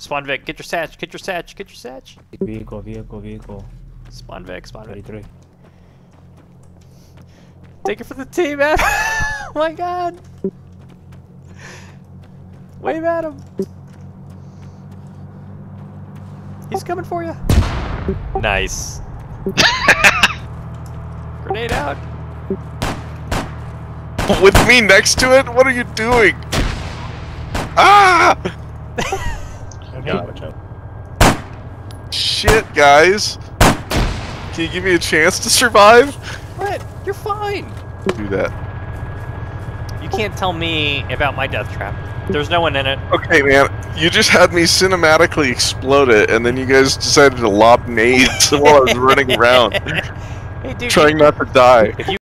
Spawn Vic, get your satch, get your satch, get your satch. Vehicle, vehicle, vehicle. Spawn Vic, spawn Vic. 33. Take it for the team, man. oh my god. Wave at him. He's coming for you. Nice. Grenade out. With me next to it? What are you doing? Ah! Okay, watch out. Shit, guys. Can you give me a chance to survive? What? You're fine. Do that. You can't tell me about my death trap. There's no one in it. Okay, man. You just had me cinematically explode it, and then you guys decided to lob nades while I was running around, Hey, dude. trying not to die. If you